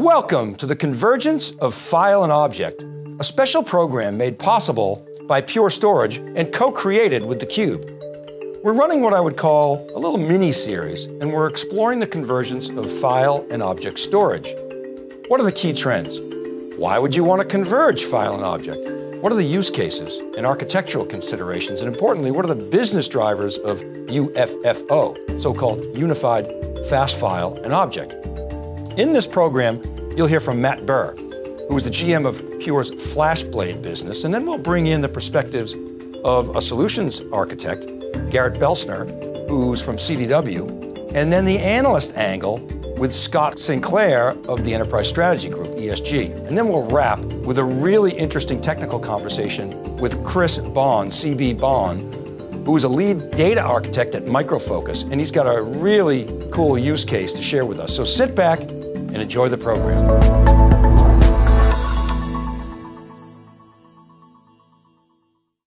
Welcome to the Convergence of File and Object, a special program made possible by Pure Storage and co-created with theCUBE. We're running what I would call a little mini-series, and we're exploring the convergence of file and object storage. What are the key trends? Why would you want to converge file and object? What are the use cases and architectural considerations? And importantly, what are the business drivers of UFFO, so-called Unified Fast File and Object? In this program, you'll hear from Matt Burr, who is the GM of Pure's FlashBlade business, and then we'll bring in the perspectives of a solutions architect, Garrett Belsner, who's from CDW, and then the analyst angle with Scott Sinclair of the Enterprise Strategy Group, ESG. And then we'll wrap with a really interesting technical conversation with Chris Bond, CB Bond, who is a lead data architect at Micro Focus, and he's got a really cool use case to share with us. So sit back and enjoy the program.